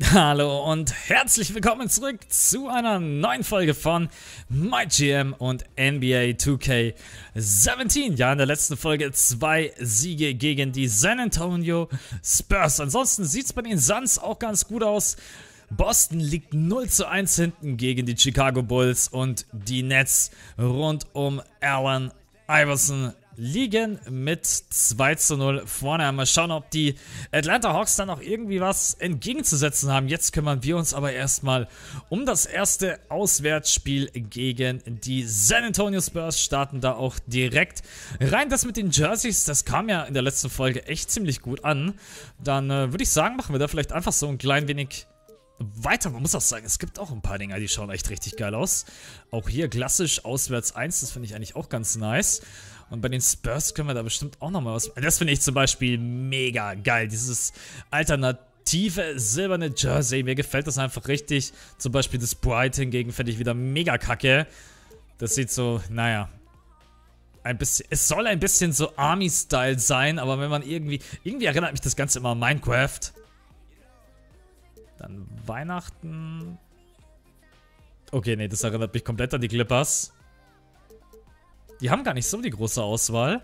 Hallo und herzlich willkommen zurück zu einer neuen Folge von MyGM und NBA 2K17. Ja, in der letzten Folge zwei Siege gegen die San Antonio Spurs. Ansonsten sieht es bei den Suns auch ganz gut aus. Boston liegt 0 zu 1 hinten gegen die Chicago Bulls und die Nets rund um Allen Iverson liegen mit 2 zu 0 vorne. Mal schauen, ob die Atlanta Hawks dann noch irgendwie was entgegenzusetzen haben. Jetzt kümmern wir uns aber erstmal um das erste Auswärtsspiel gegen die San Antonio Spurs. Starten da auch direkt rein. Das mit den Jerseys, das kam ja in der letzten Folge echt ziemlich gut an. Dann äh, würde ich sagen, machen wir da vielleicht einfach so ein klein wenig weiter. Man muss auch sagen, es gibt auch ein paar Dinger, die schauen echt richtig geil aus. Auch hier klassisch auswärts 1, das finde ich eigentlich auch ganz nice. Und bei den Spurs können wir da bestimmt auch nochmal was. Das finde ich zum Beispiel mega geil. Dieses alternative silberne Jersey. Mir gefällt das einfach richtig. Zum Beispiel das Bright hingegen finde ich wieder mega kacke. Das sieht so, naja. Ein bisschen, es soll ein bisschen so Army-Style sein, aber wenn man irgendwie, irgendwie erinnert mich das Ganze immer an Minecraft. Dann Weihnachten. Okay, nee, das erinnert mich komplett an die Clippers. Die haben gar nicht so die große Auswahl.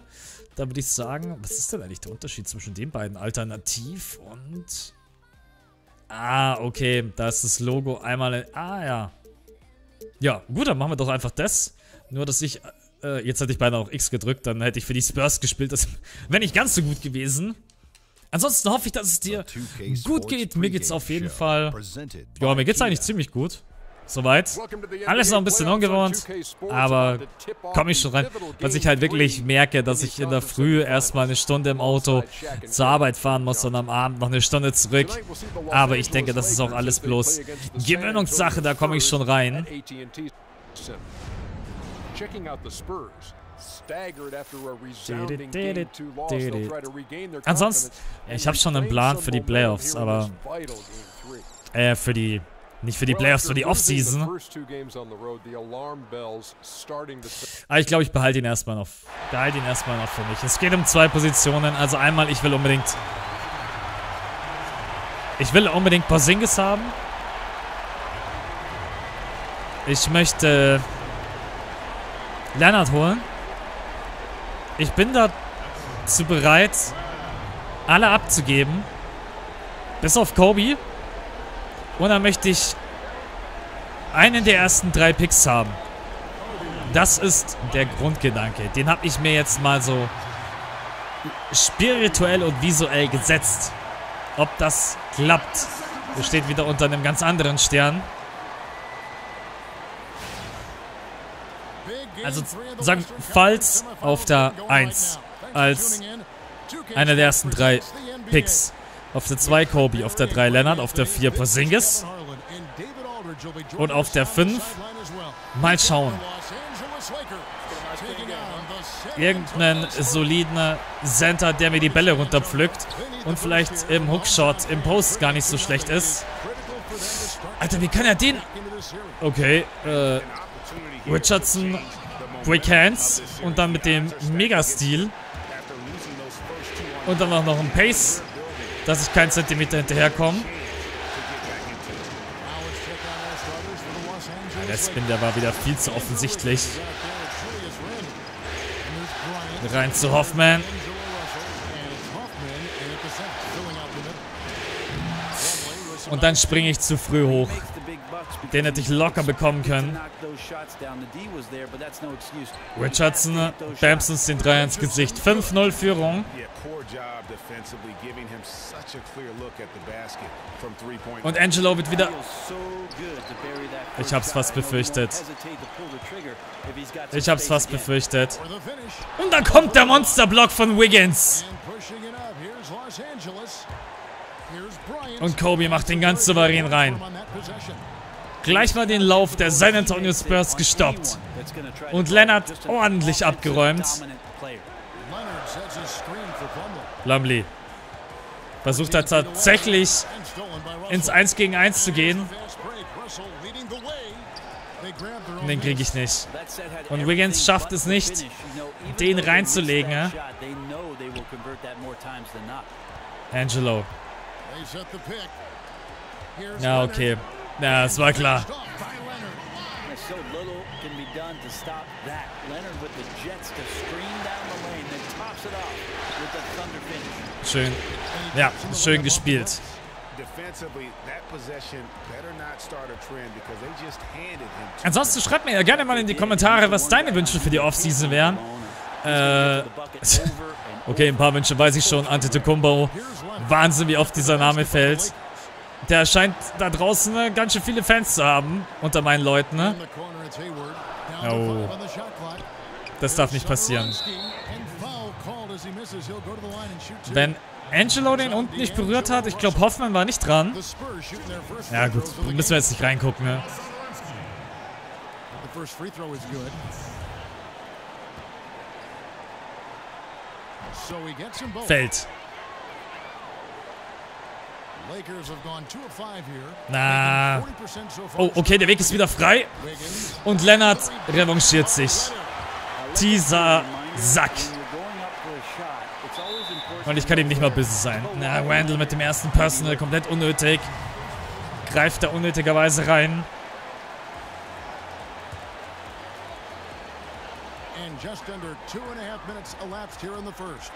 Da würde ich sagen, was ist denn eigentlich der Unterschied zwischen den beiden? Alternativ und... Ah, okay, da ist das Logo einmal... In, ah, ja. Ja, gut, dann machen wir doch einfach das. Nur, dass ich... Äh, jetzt hätte ich beinahe auch X gedrückt, dann hätte ich für die Spurs gespielt. Das wäre nicht ganz so gut gewesen. Ansonsten hoffe ich, dass es dir gut geht. Mir geht es auf jeden Fall... Ja, mir geht es eigentlich ziemlich gut. Soweit. Alles noch ein bisschen ungewohnt, aber komme ich schon rein. Was ich halt wirklich merke, dass ich in der Früh erstmal eine Stunde im Auto zur Arbeit fahren muss und am Abend noch eine Stunde zurück. Aber ich denke, das ist auch alles bloß Gewöhnungssache, da komme ich schon rein. Ansonsten, ich habe schon einen Plan für die Playoffs, aber äh, für die nicht für die Playoffs, für die Offseason. Aber ich glaube, ich behalte ihn erstmal noch. Behalte ihn erstmal noch für mich. Es geht um zwei Positionen. Also einmal, ich will unbedingt... Ich will unbedingt Porzingis haben. Ich möchte Leonard holen. Ich bin dazu bereit, alle abzugeben. Bis auf Kobe. Und dann möchte ich einen der ersten drei Picks haben. Das ist der Grundgedanke. Den habe ich mir jetzt mal so spirituell und visuell gesetzt. Ob das klappt, das steht wieder unter einem ganz anderen Stern. Also sagen, falls auf der 1 als einer der ersten drei Picks auf der 2 Kobe, auf der 3 Leonard, auf der 4 Porzingis. Und auf der 5 mal schauen. Irgendeinen soliden Center, der mir die Bälle runterpflückt. Und vielleicht im Hookshot, im Post gar nicht so schlecht ist. Alter, wie kann er den... Okay, äh... Richardson, Break Hands und dann mit dem Mega-Stil. Und dann auch noch ein Pace dass ich keinen Zentimeter hinterherkomme. Ja, der Spin, der war wieder viel zu offensichtlich. Rein zu Hoffman. Und dann springe ich zu früh hoch. Den hätte ich locker bekommen können. Richardson bamst uns den Dreier ins Gesicht. 5-0 Führung. Und Angelo wird wieder... Ich hab's fast befürchtet. Ich hab's fast befürchtet. Und dann kommt der Monsterblock von Wiggins. Und Kobe macht den ganz souverän rein. Gleich mal den Lauf der San Antonio Spurs gestoppt. Und Leonard ordentlich abgeräumt. Lumley versucht er tatsächlich ins 1 gegen 1 zu gehen. Den kriege ich nicht. Und Wiggins schafft es nicht, den reinzulegen. Angelo. Ja, okay. Ja, es war klar. Schön. Ja, schön gespielt. Ansonsten schreibt mir ja gerne mal in die Kommentare, was deine Wünsche für die Offseason wären. Äh, okay, ein paar Wünsche weiß ich schon. Antetokounmpo. Wahnsinn, wie oft dieser Name fällt. Der scheint da draußen äh, ganz schön viele Fans zu haben unter meinen Leuten. Ne? Oh. Das darf nicht passieren. Wenn Angelo den unten nicht berührt hat, ich glaube Hoffmann war nicht dran. Ja gut, müssen wir jetzt nicht reingucken. Ne? Fällt. Na. Oh, okay, der Weg ist wieder frei. Und Lennart revanchiert sich. Dieser Sack. Und ich kann ihm nicht mal böse sein. Na, Randall mit dem ersten Personal, komplett unnötig. Greift da unnötigerweise rein. And just under two and a half minutes elapsed here in the first.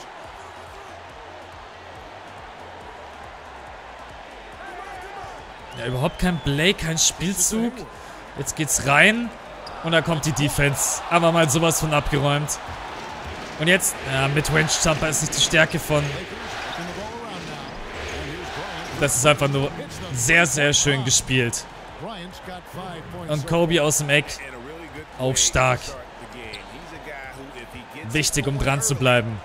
Ja, überhaupt kein Play, kein Spielzug. Jetzt geht's rein. Und da kommt die Defense. Aber mal sowas von abgeräumt. Und jetzt, ja, mit Range Jumper ist nicht die Stärke von. Das ist einfach nur sehr, sehr schön gespielt. Und Kobe aus dem Eck. Auch stark. Wichtig, um dran zu bleiben.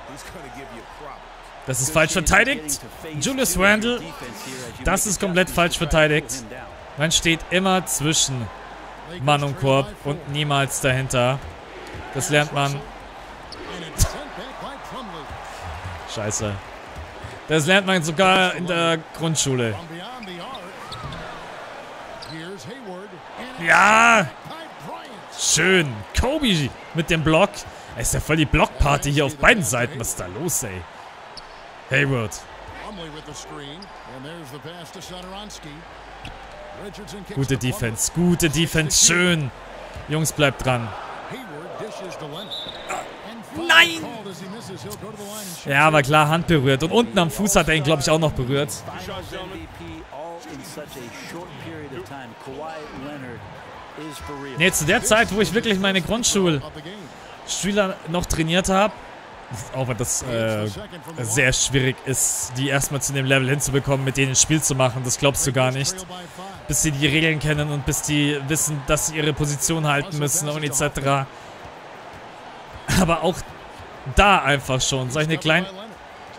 Das ist falsch verteidigt. Julius Randle. Das ist komplett falsch verteidigt. Man steht immer zwischen Mann und Korb und niemals dahinter. Das lernt man. Scheiße. Das lernt man sogar in der Grundschule. Ja! Schön. Kobe mit dem Block. Es ist ja voll die Blockparty hier auf beiden Seiten. Was ist da los, ey? Hayward. Gute Defense, gute Defense, schön. Jungs, bleibt dran. Nein! Ja, aber klar, Hand berührt. Und unten am Fuß hat er ihn, glaube ich, auch noch berührt. Nee, zu der Zeit, wo ich wirklich meine Grundschulschüler noch trainiert habe, auch wenn das äh, sehr schwierig ist, die erstmal zu dem Level hinzubekommen, mit denen ein Spiel zu machen. Das glaubst du gar nicht. Bis sie die Regeln kennen und bis die wissen, dass sie ihre Position halten müssen und etc. Aber auch da einfach schon solche kleinen...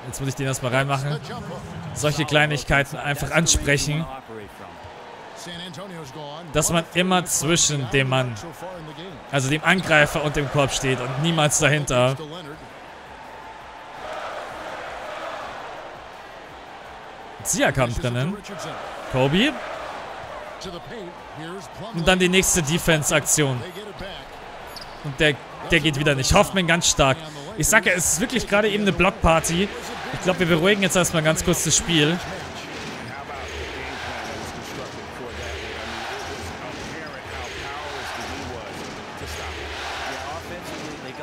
Jetzt muss ich den erstmal reinmachen. Solche Kleinigkeiten einfach ansprechen. Dass man immer zwischen dem Mann, also dem Angreifer und dem Korb steht und niemals dahinter. Siakam drinnen. Kobe. Und dann die nächste Defense-Aktion. Und der, der geht wieder nicht. Hoffmann ganz stark. Ich sage ja, es ist wirklich gerade eben eine Blockparty. Ich glaube, wir beruhigen jetzt erstmal ganz kurz das Spiel.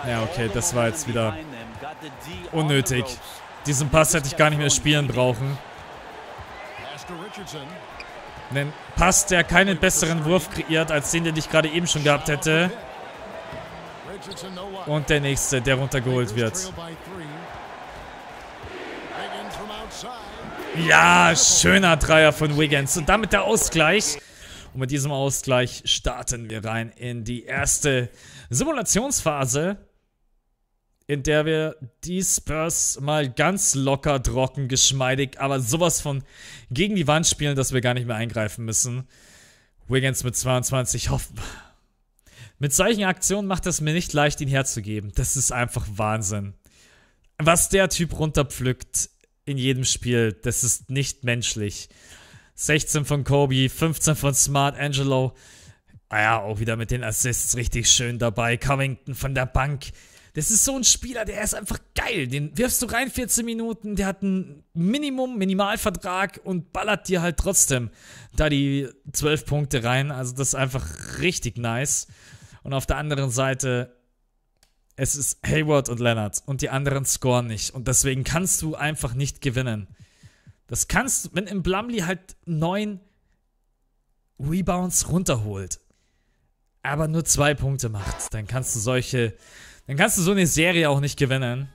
Ja, okay, das war jetzt wieder unnötig. Diesen Pass hätte ich gar nicht mehr spielen brauchen. Einen Pass, der keinen besseren Wurf kreiert, als den, den ich gerade eben schon gehabt hätte. Und der nächste, der runtergeholt wird. Ja, schöner Dreier von Wiggins. Und damit der Ausgleich. Und mit diesem Ausgleich starten wir rein in die erste Simulationsphase in der wir die Spurs mal ganz locker, trocken, geschmeidig, aber sowas von gegen die Wand spielen, dass wir gar nicht mehr eingreifen müssen. Wiggins mit 22 hoffen. Mit solchen Aktionen macht es mir nicht leicht, ihn herzugeben. Das ist einfach Wahnsinn. Was der Typ runterpflückt in jedem Spiel, das ist nicht menschlich. 16 von Kobe, 15 von Smart Angelo. Ah ja, auch wieder mit den Assists richtig schön dabei. Covington von der Bank Das ist so ein Spieler, der ist einfach geil. Den wirfst du rein 14 Minuten, der hat einen Minimum, Minimalvertrag und ballert dir halt trotzdem da die 12 Punkte rein. Also das ist einfach richtig nice. Und auf der anderen Seite, es ist Hayward und Leonard und die anderen scoren nicht. Und deswegen kannst du einfach nicht gewinnen. Das kannst du, wenn im Blumley halt 9 Rebounds runterholt, aber nur zwei Punkte macht, dann kannst du solche dann kannst du so eine Serie auch nicht gewinnen.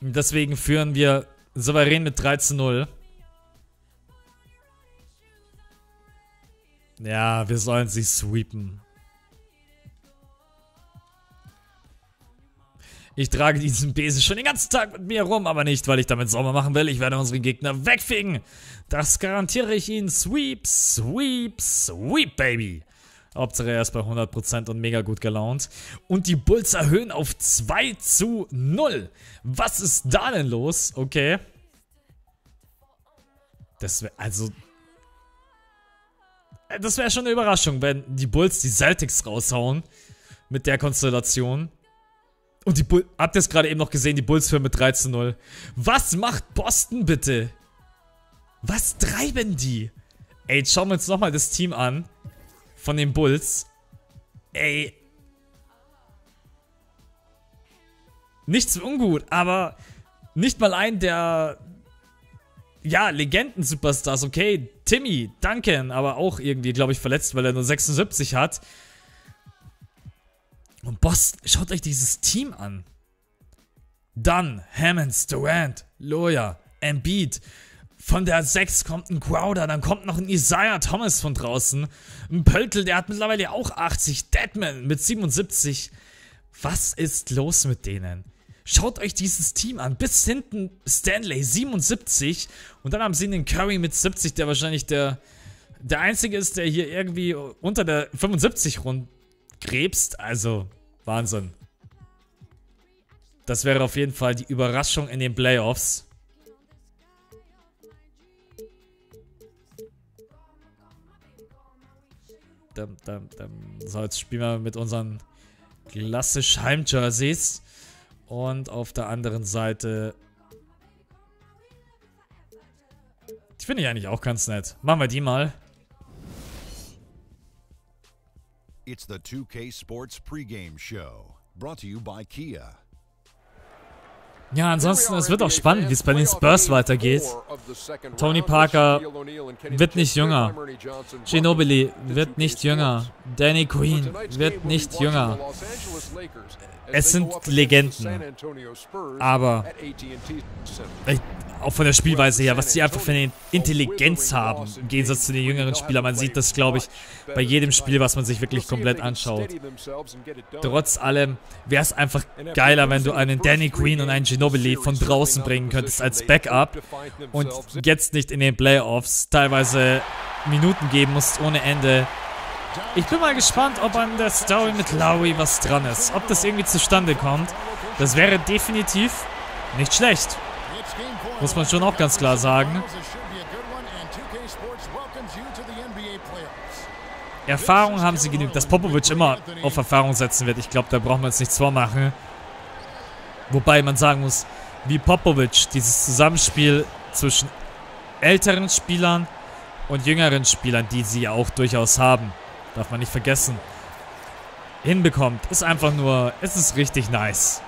Deswegen führen wir souverän mit 3 zu 0. Ja, wir sollen sie sweepen. Ich trage diesen Besen schon den ganzen Tag mit mir rum, aber nicht, weil ich damit sauber machen will. Ich werde unseren Gegner wegfegen. Das garantiere ich Ihnen. Sweep, sweep, sweep, Baby. Hauptsache er ist bei 100% und mega gut gelaunt. Und die Bulls erhöhen auf 2 zu 0. Was ist da denn los? Okay. Das wäre, also... Das wäre schon eine Überraschung, wenn die Bulls die Celtics raushauen. Mit der Konstellation. Und die Bulls, habt ihr es gerade eben noch gesehen, die Bulls führen mit 13-0. Was macht Boston bitte? Was treiben die? Ey, jetzt schauen wir uns nochmal das Team an. Von den Bulls. Ey. Nichts ungut, aber nicht mal ein der, ja, Legenden-Superstars. Okay, Timmy, Duncan, aber auch irgendwie, glaube ich, verletzt, weil er nur 76 hat. Und Boston, schaut euch dieses Team an. Dann Hammonds, Durant, Loya, Embiid. Von der 6 kommt ein Crowder, dann kommt noch ein Isaiah Thomas von draußen. Ein Pöltl, der hat mittlerweile auch 80. Deadman mit 77. Was ist los mit denen? Schaut euch dieses Team an. Bis hinten Stanley 77. Und dann haben sie einen Curry mit 70, der wahrscheinlich der, der einzige ist, der hier irgendwie unter der 75 rund gräbst. Also, Wahnsinn. Das wäre auf jeden Fall die Überraschung in den Playoffs. Dum, dum, dum. So, jetzt spielen wir mit unseren klassisch Heim-Jerseys. Und auf der anderen Seite... Die finde ich eigentlich auch ganz nett. Machen wir die mal. It's the 2K Sports pregame show, brought to you by Kia. Ja, ansonsten, es wird auch spannend, wie es bei den Spurs weitergeht. Tony Parker wird nicht jünger. Ginobili wird nicht jünger. Danny Queen wird nicht jünger. Es sind Legenden. Aber auch von der Spielweise her, was die einfach für eine Intelligenz haben, im Gegensatz zu den jüngeren Spielern. Man sieht das, glaube ich, bei jedem Spiel, was man sich wirklich komplett anschaut. Trotz allem wäre es einfach geiler, wenn du einen Danny Queen und einen Ginobili von draußen bringen könntest als Backup und jetzt nicht in den Playoffs teilweise Minuten geben musst ohne Ende. Ich bin mal gespannt, ob an der Story mit Lowry was dran ist. Ob das irgendwie zustande kommt. Das wäre definitiv nicht schlecht. Muss man schon auch ganz klar sagen. Erfahrung haben sie genügend. Dass Popovic immer auf Erfahrung setzen wird. Ich glaube, da brauchen wir uns nichts vormachen. Wobei man sagen muss, wie Popovic dieses Zusammenspiel zwischen älteren Spielern und jüngeren Spielern, die sie ja auch durchaus haben, darf man nicht vergessen, hinbekommt, ist einfach nur, es ist richtig nice.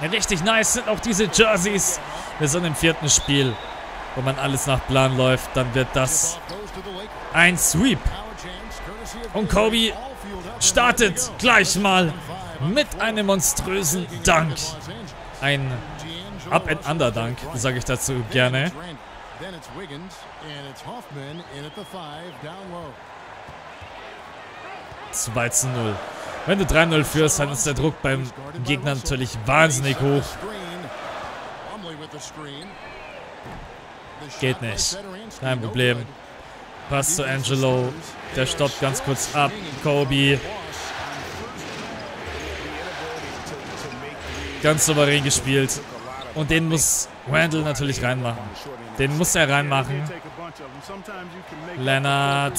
Richtig nice sind auch diese Jerseys. Wir sind im vierten Spiel. Wenn man alles nach Plan läuft, dann wird das ein Sweep. Und Kobe startet gleich mal mit einem monströsen Dank. Ein Up-and-Under-Dank, sage ich dazu gerne. 2 zu 0. Wenn du 3-0 führst, dann ist der Druck beim Gegner natürlich wahnsinnig hoch. Geht nicht. Kein Problem. Pass zu Angelo. Der stoppt ganz kurz ab. Kobe. Ganz souverän gespielt. Und den muss Randall natürlich reinmachen. Den muss er reinmachen. Leonard.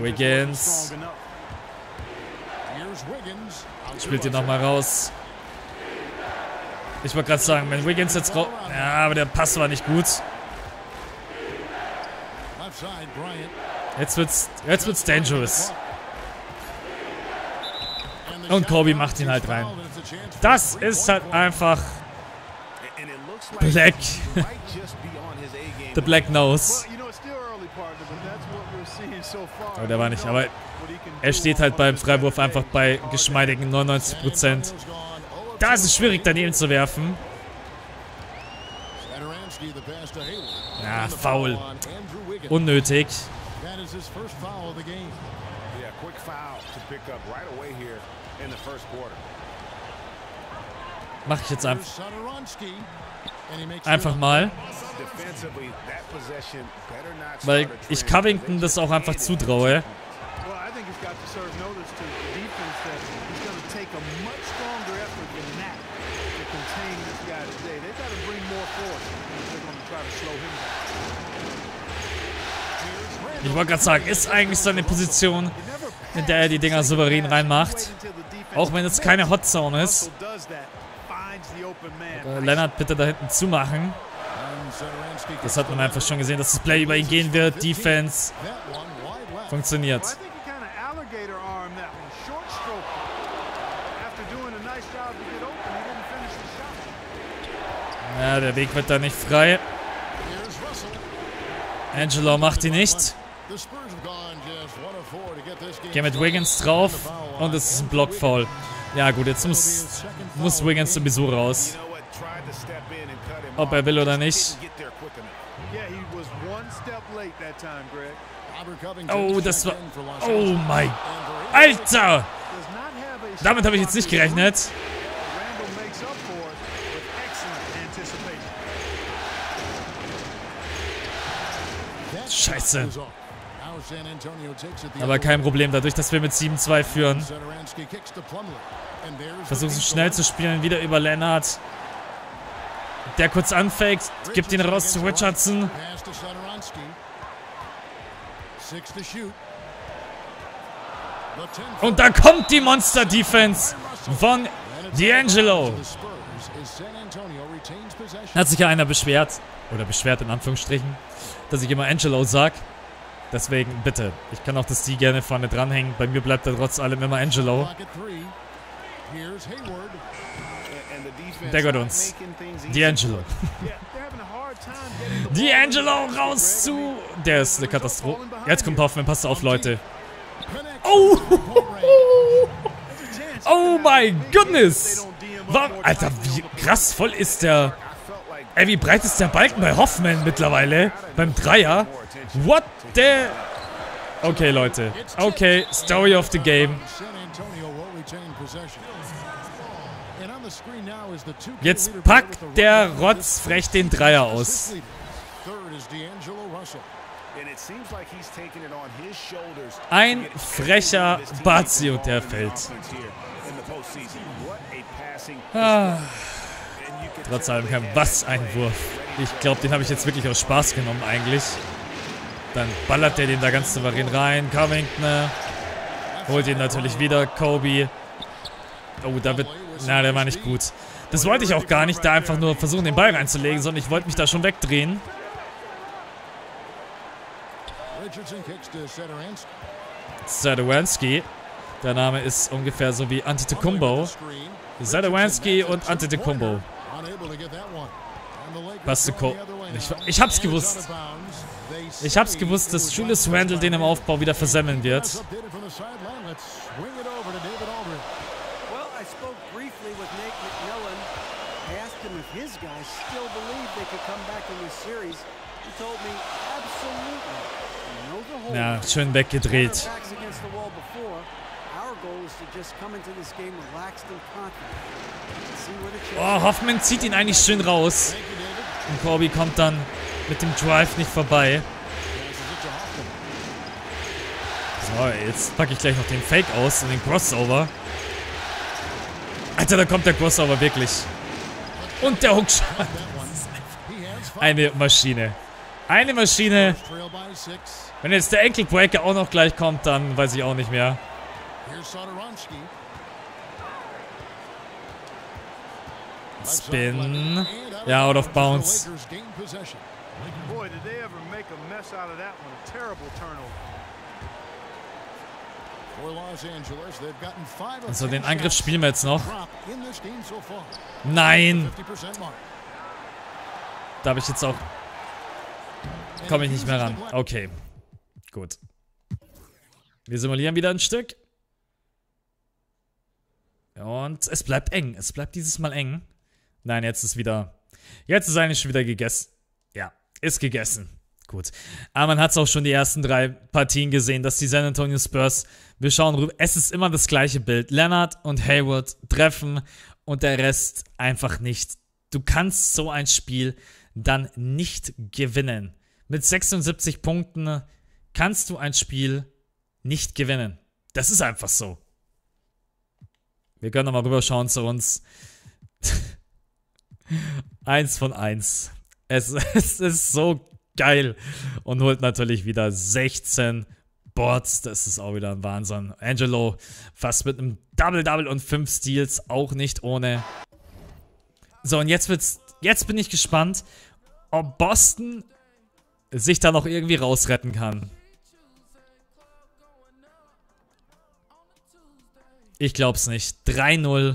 Wiggins. Spielt ihn nochmal raus. Ich wollte gerade sagen, wenn Wiggins jetzt raus... Ja, aber der Pass war nicht gut. Jetzt wird's, jetzt wird's dangerous. Und Kobe macht ihn halt rein. Das ist halt einfach Black. the black nose. Aber der war nicht, aber er steht halt beim Freiwurf einfach bei geschmeidigen 99%. Antonio's gone 0 of Da ist es 2. schwierig daneben zu werfen. Ja, Wiggins. Unnötig. Yeah, quick foul to pick up right away here in the first quarter. Mach ich jetzt einfach, einfach mal. Weil ich Covington das auch einfach zutraue. Ich wollte gerade sagen, ist eigentlich seine Position, in der er die Dinger souverän reinmacht. Auch wenn es keine Hot Zone ist. Äh, Leonard bitte da hinten zumachen. Das hat man einfach schon gesehen, dass das Play über ihn gehen wird. Defense funktioniert. I think he kind of alligator armed that one, short stroke. After doing a nice job to get open, he didn't finish the shot. Ja, der Weg wird da nicht frei. Angelo macht ihn nicht. Geh mit. Wiggins drauf. Und es ist ein Blockfoul. Ja gut, jetzt muss, muss Wiggins sowieso raus. Ob er will oder nicht. Oh, das war... Oh mein... Alter! Damit habe ich jetzt nicht gerechnet. Scheiße. Aber kein. Problem, dadurch, dass wir mit 7-2 führen. Versuchen schnell zu spielen, wieder über Leonard. Der kurz anfakt, gibt ihn raus zu Richardson. Pass to Satoransky. Six to shoot. The 10 Und da kommt die Monster-Defense von D'Angelo. Hat sich ja einer beschwert, oder beschwert in Anführungsstrichen, dass ich immer Angelo sag. Deswegen bitte, ich kann auch das D gerne vorne dranhängen. Bei mir bleibt er trotz allem immer Angelo. Der gehört uns. D'Angelo. D'Angelo raus zu... Der ist eine Katastrophe. Jetzt kommt Hoffmann, passt auf, Leute. Oh! Oh my They goodness! Alter, wie krass voll ist der... Ey, wie breit ist der Balken bei Hoffmann mittlerweile? Beim Dreier? What the... Okay, Leute. Okay, Story of the Game. Jetzt packt der record rotzfrech den Dreier aus. Ein frecher und der fällt. Ah, Had was ein Wurf. Ich glaube, den habe ich jetzt wirklich aus Spaß genommen eigentlich. Dann ballert der den da ganz souverän rein. Covington holt ihn natürlich wieder. Kobe. Oh, da wird... Na, der war nicht gut. Das wollte ich auch gar nicht, da einfach nur versuchen, den Ball reinzulegen, sondern ich wollte mich da schon wegdrehen. Zadowanski. Der Name ist ungefähr so wie Antetokounmpo. Zadowanski und Antetokounmpo. Was zu ko- Ich- ich hab's gewusst. Ich hab's gewusst, dass Julius Randle den im Aufbau wieder versemmeln wird. Well, I spoke briefly with Nate McMillan. I asked him if his guys still believe they could come back in this series. He told me, absolutely. We know the whole Ja, schön weggedreht. Oh, Hoffmann zieht ihn eigentlich schön raus. Und Kobe kommt dann mit dem Drive nicht vorbei. So, jetzt packe ich gleich noch den Fake aus und den Crossover. Alter, da kommt der Crossover wirklich. Und der Hookshot. Eine Maschine. Eine Maschine. Wenn jetzt der Enkelbreaker auch noch gleich kommt, dann weiß ich auch nicht mehr. Here's Sotoronski. Spin. Ja, out of bounds. Boy, did they ever make a mess out of that one. A terrible turnover. For Los Angeles, they've gotten five of Also 10 den Angriff spielen wir jetzt noch. Nein! 50% mark. Da habe ich jetzt auch... Komme ich nicht mehr ran. Okay. Gut. Wir simulieren wieder ein Stück. Und es bleibt eng. Es bleibt dieses Mal eng. Nein, jetzt ist wieder... Jetzt ist eigentlich schon wieder gegessen. Ja, ist gegessen. Gut. Aber man hat es auch schon die ersten drei Partien gesehen, dass die San Antonio Spurs, wir schauen rüber, es ist immer das gleiche Bild. Leonard und Hayward treffen und der Rest einfach nicht. Du kannst so ein Spiel dann nicht gewinnen. Mit 76 Punkten kannst du ein Spiel nicht gewinnen. Das ist einfach so. Wir können nochmal rüberschauen zu uns. eins von eins. Es, es ist so geil. Und holt natürlich wieder 16 Boards. Das ist auch wieder ein Wahnsinn. Angelo fast mit einem Double-Double und 5 Steals. Auch nicht ohne. So, und jetzt wird's. Jetzt bin ich gespannt, ob Boston sich da noch irgendwie rausretten kann. Ich glaub's nicht. 3-0.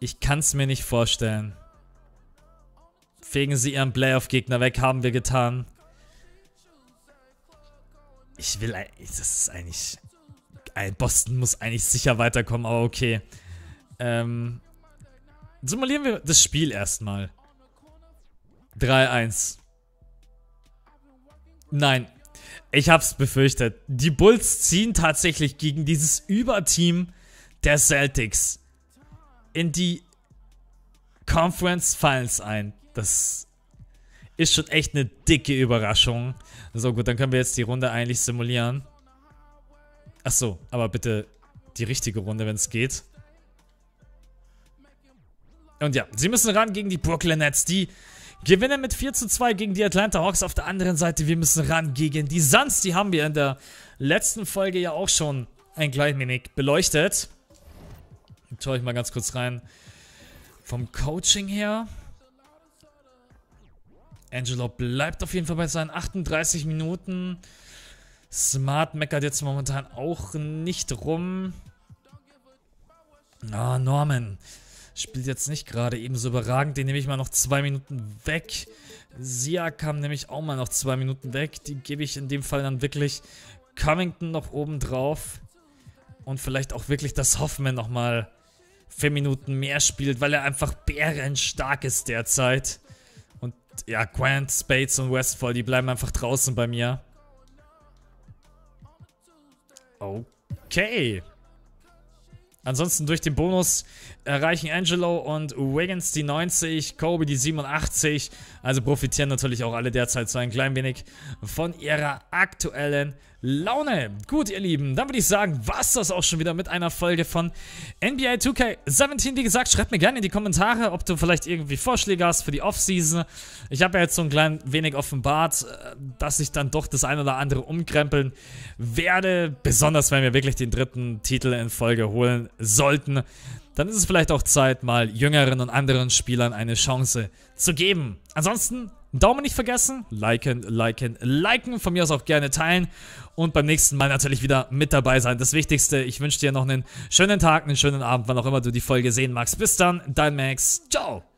Ich kann's mir nicht vorstellen. Fegen sie ihren Playoff-Gegner weg, haben wir getan. Ich will, das ist eigentlich, Boston muss eigentlich sicher weiterkommen, aber okay. Ähm, simulieren wir das Spiel erstmal. 3-1. Nein, ich hab's befürchtet. Die Bulls ziehen tatsächlich gegen dieses Überteam der Celtics in die Conference Finals ein. Das ist schon echt eine dicke Überraschung. So gut, dann können wir jetzt die Runde eigentlich simulieren. Ach so, aber bitte die richtige Runde, wenn es geht. Und ja, sie müssen ran gegen die Brooklyn Nets, die gewinnen mit 4 zu 2 gegen die Atlanta Hawks. Auf der anderen Seite, wir müssen ran gegen die Suns. Die haben wir in der letzten Folge ja auch schon ein klein wenig beleuchtet. Schau ich mal ganz kurz rein. Vom Coaching her. Angelo bleibt auf jeden Fall bei seinen 38 Minuten. Smart meckert jetzt momentan auch nicht rum. Ah, Norman spielt jetzt nicht gerade ebenso überragend. Den nehme ich mal noch zwei Minuten weg. Siakam nehme ich auch mal noch zwei Minuten weg. Die gebe ich in dem Fall dann wirklich Covington noch oben drauf. Und vielleicht auch wirklich, dass Hoffman nochmal vier Minuten mehr spielt, weil er einfach bärenstark ist derzeit. Und ja, Grant, Spades und Westfall, die bleiben einfach draußen bei mir. Okay. Ansonsten durch den Bonus erreichen Angelo und Wiggins die 90, Kobe die 87. Also profitieren natürlich auch alle derzeit so ein klein wenig von ihrer aktuellen Laune. Gut, ihr Lieben, dann würde ich sagen, war's das auch schon wieder mit einer Folge von NBA 2K17. Wie gesagt, schreibt mir gerne in die Kommentare, ob du vielleicht irgendwie Vorschläge hast für die Offseason. Ich habe ja jetzt so ein klein wenig offenbart, äh, dass ich dann doch das ein oder andere umkrempeln werde. Besonders wenn wir wirklich den dritten Titel in Folge holen sollten. Dann ist es vielleicht auch Zeit, mal jüngeren und anderen Spielern eine Chance zu geben. Ansonsten, Daumen nicht vergessen, liken, liken, liken, von mir aus auch gerne teilen und beim nächsten Mal natürlich wieder mit dabei sein. Das Wichtigste, ich wünsche dir noch einen schönen Tag, einen schönen Abend, wann auch immer du die Folge sehen magst. Bis dann, dein Max, ciao!